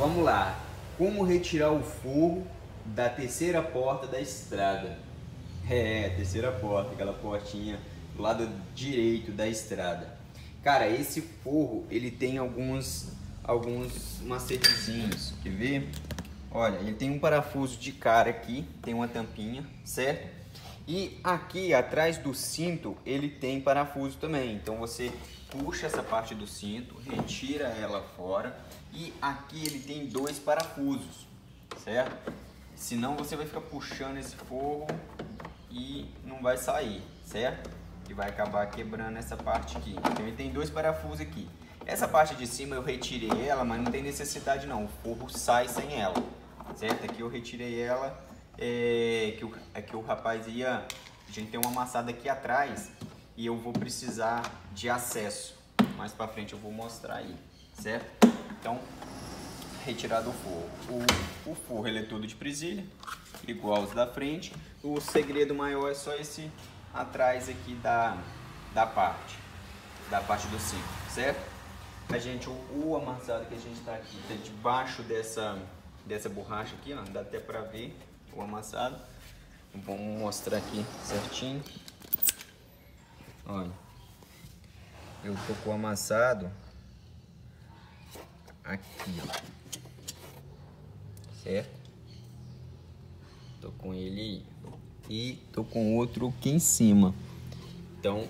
vamos lá. Como retirar o forro da terceira porta da estrada? É, terceira porta, aquela portinha do lado direito da estrada. Cara, esse forro, ele tem alguns, alguns macetezinhos, quer ver? Olha, ele tem um parafuso de cara aqui, tem uma tampinha, certo? E aqui atrás do cinto, ele tem parafuso também. Então você puxa essa parte do cinto, retira ela fora e aqui ele tem dois parafusos, certo? Senão você vai ficar puxando esse forro e não vai sair, certo? que vai acabar quebrando essa parte aqui. Então ele tem dois parafusos aqui. Essa parte de cima eu retirei ela, mas não tem necessidade não. O forro sai sem ela, certo? Aqui eu retirei ela, é, que, o, é que o rapaz ia... A gente tem uma amassada aqui atrás e eu vou precisar de acesso. Mais pra frente eu vou mostrar aí, certo? Então, retirado o forro. O, o forro ele é todo de presilha, igual os da frente. O segredo maior é só esse atrás aqui da, da parte, da parte do cinto, certo? A gente, o, o amassado que a gente está aqui, tá debaixo dessa, dessa borracha aqui, ó, dá até para ver o amassado. Vamos mostrar aqui certinho. Olha, eu tô com o amassado aqui, ó. Certo? Tô com ele e tô com outro aqui em cima. Então,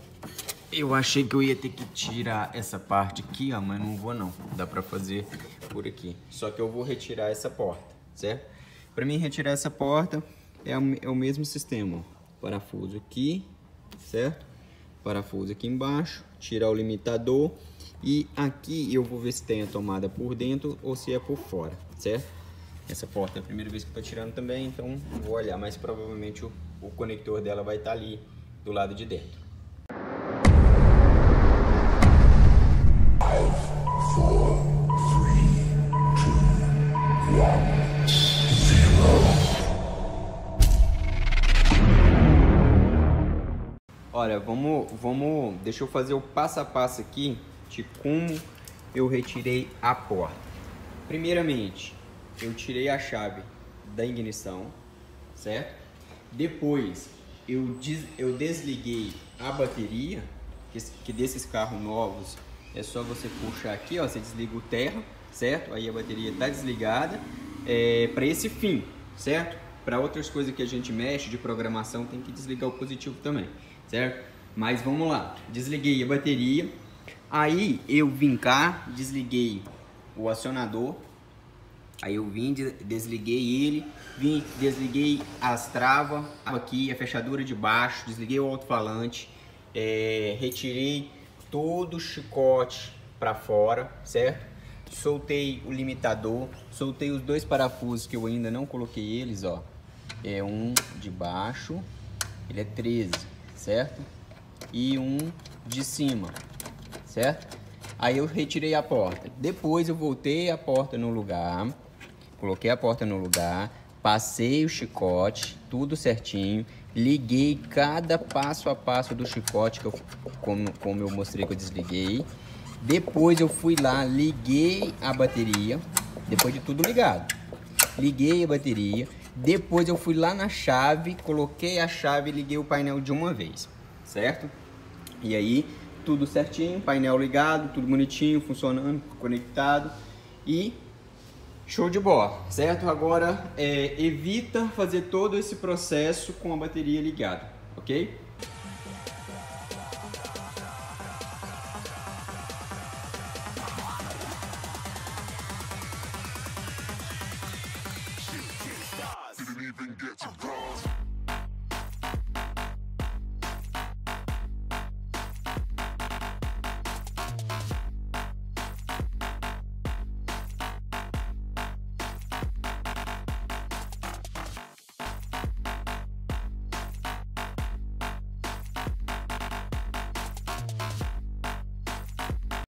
eu achei que eu ia ter que tirar essa parte aqui, ó, mas não vou não. Dá pra fazer por aqui. Só que eu vou retirar essa porta, certo? Pra mim retirar essa porta é o, é o mesmo sistema. Parafuso aqui, certo? Parafuso aqui embaixo, tirar o limitador e aqui eu vou ver se tem a tomada por dentro ou se é por fora, certo? Essa porta é a primeira vez que tô tirando também, então vou olhar, mas provavelmente o o conector dela vai estar tá ali do lado de dentro. Olha, vamos, vamos, deixa eu fazer o passo a passo aqui de como eu retirei a porta. Primeiramente, eu tirei a chave da ignição, certo? Depois eu, des, eu desliguei a bateria, que, que desses carros novos é só você puxar aqui, ó, você desliga o terra, certo? Aí a bateria está desligada é, para esse fim, certo? Para outras coisas que a gente mexe de programação tem que desligar o positivo também, certo? Mas vamos lá, desliguei a bateria, aí eu vim cá, desliguei o acionador, Aí eu vim, desliguei ele, vim, desliguei as travas aqui, a fechadura de baixo, desliguei o alto-falante, é, retirei todo o chicote para fora, certo? Soltei o limitador, soltei os dois parafusos que eu ainda não coloquei eles, ó. É um de baixo, ele é 13, certo? E um de cima, certo? Aí eu retirei a porta. Depois eu voltei a porta no lugar Coloquei a porta no lugar, passei o chicote, tudo certinho, liguei cada passo a passo do chicote, que eu, como, como eu mostrei que eu desliguei. Depois eu fui lá, liguei a bateria, depois de tudo ligado. Liguei a bateria, depois eu fui lá na chave, coloquei a chave e liguei o painel de uma vez, certo? E aí, tudo certinho, painel ligado, tudo bonitinho, funcionando, conectado. E Show de bola, certo? Agora é, evita fazer todo esse processo com a bateria ligada, ok? even get to ride.